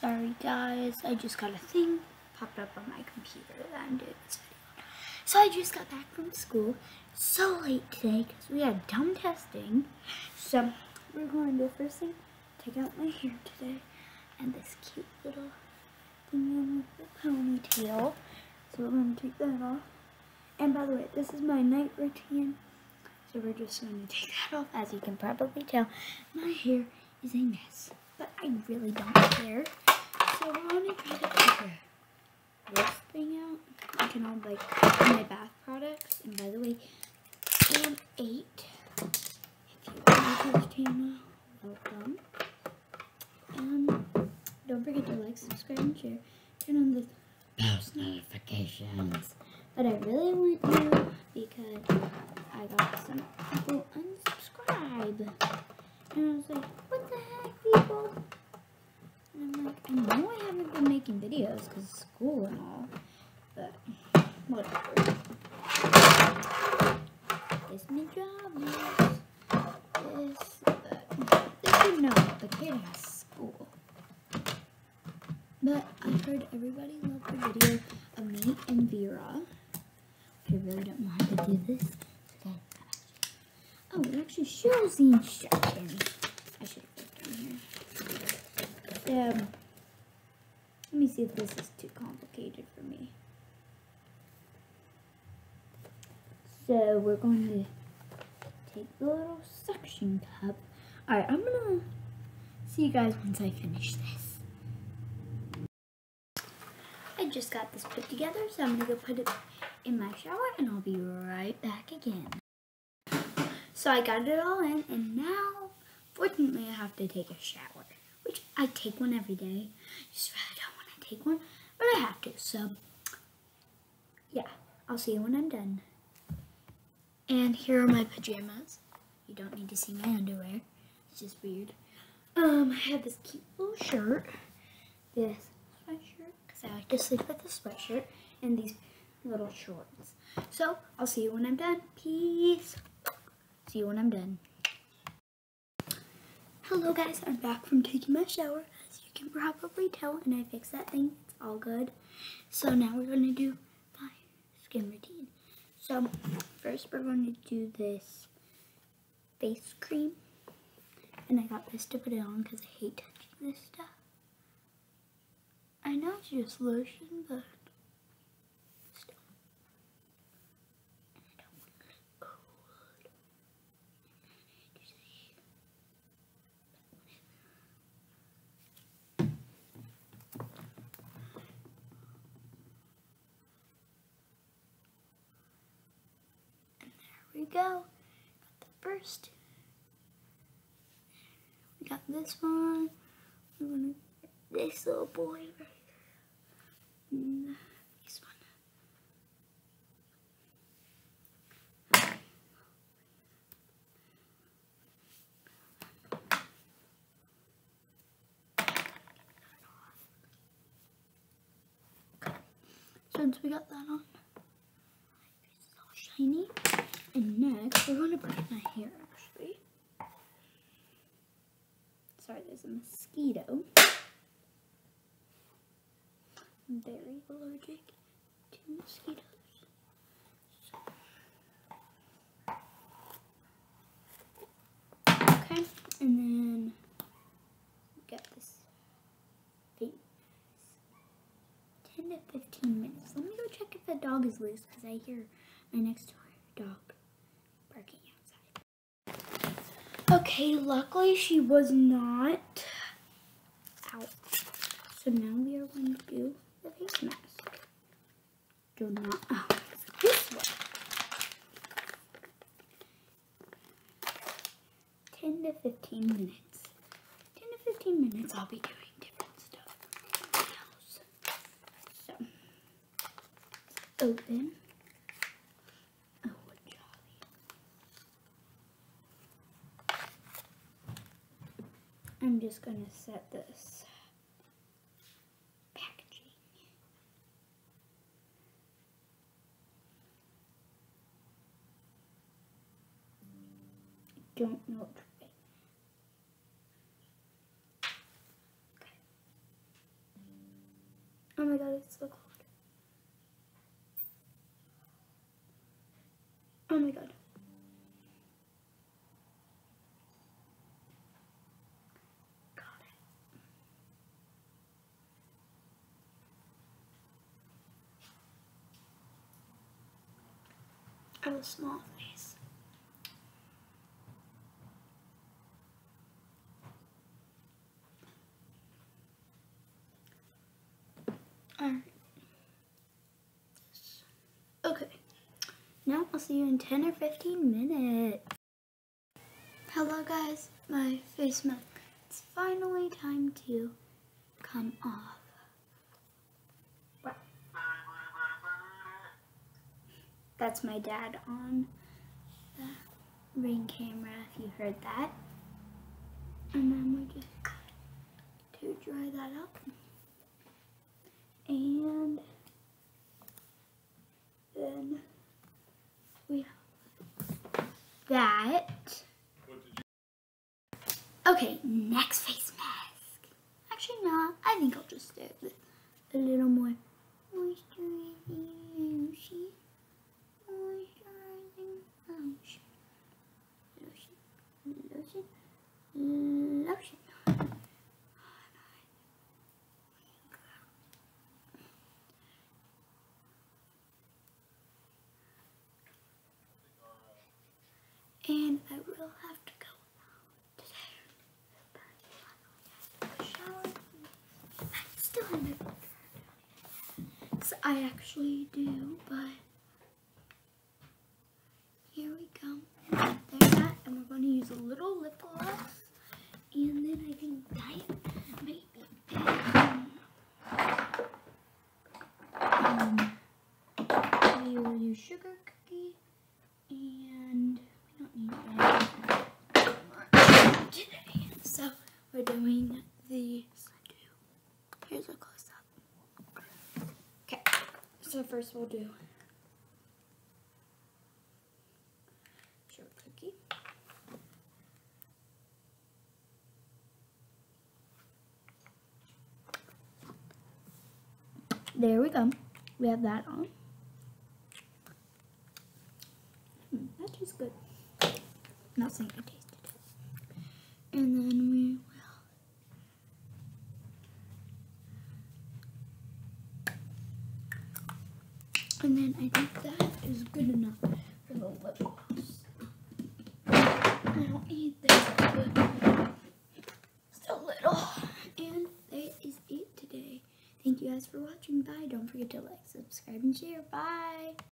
Sorry guys, I just got a thing popped up on my computer this video. So I just got back from school so late today because we had dumb testing. So we're going to first thing take out my hair today and this cute little thing ponytail. So we're going to take that off. And by the way, this is my night routine. So we're just going to take that off. As you can probably tell, my hair is a mess. But I really don't care. So we're going to try to take this thing out. I can all like my bath products. And by the way, am 8. If you new to this channel, welcome. And don't forget to like, subscribe, and share. Turn on the post notifications. But I really want you because I got some people unsubscribe. And I was like, what the heck, people? And I'm like, I know I haven't been making videos because school and all, but whatever. This my job is this, but this you know, the kid has school. But I heard everybody loved the video of me and Vera. I really don't know how to do this. Oh, it actually shows the instructions. I should have put down here. Um, see if this is too complicated for me. So we're going to take the little suction cup. Alright, I'm gonna see you guys once I finish this. I just got this put together, so I'm gonna go put it in my shower and I'll be right back again. So I got it all in and now, fortunately I have to take a shower, which I take one every day. Just to take one, but I have to, so yeah, I'll see you when I'm done. And here are my pajamas. You don't need to see my underwear. It's just weird. Um, I have this cute little shirt, this sweatshirt, because I like to sleep with a sweatshirt, and these little shorts. So, I'll see you when I'm done. Peace. See you when I'm done. Hello guys, I'm back from taking my shower. As you can probably tell, and I fixed that thing. It's all good. So now we're going to do my skin routine. So, first we're going to do this face cream. And I got this to put it on because I hate touching this stuff. I know it's just lotion, but still. And I don't want it cold. And there we go. Got the first. We got this one. We're gonna this little boy right here. This one. Since we got that on, it's all shiny. And next, we're going to brush my hair actually. Sorry, there's a mosquito. I'm very allergic to mosquitoes. Okay, and then get this thing. 10 to 15 minutes. Let me go check if the dog is loose because I hear my next door dog Okay, luckily she was not out. So now we are going to do the face mask. Do not, oh, this one. 10 to 15 minutes. 10 to 15 minutes I'll be doing different stuff. So, open. Oh, what jolly. I'm just going to set this packaging. Don't know what to say. Okay. Oh my god, it's so cold. Oh my god. Small face. Alright. Okay. Now I'll see you in 10 or 15 minutes. Hello guys, my face mask. It's finally time to come off. That's my dad on the ring camera if you heard that. And then we just to dry that up. And then we have that. Okay, next face mask. Actually, not. I think I'll just with a little more moisturizing lotion. Moisturizing lotion. Lotion. Lotion. Lotion. And I will have to go today. Shower. I still haven't. Because I actually do, but here we go. There's that. And we're going to use a little lip gloss. And then I think that maybe. Um, we will use sugar cookie and we don't need that much today. So we're doing the Here's a close up. Okay, so first we'll do cookie. There we go. We have that on. Mm, that tastes good. I tasted it. And then we will. And then I think that is good enough for the lip gloss. I don't need this, but still little. And that is it today. Thank you guys for watching. Bye. Don't forget to like, subscribe, and share. Bye.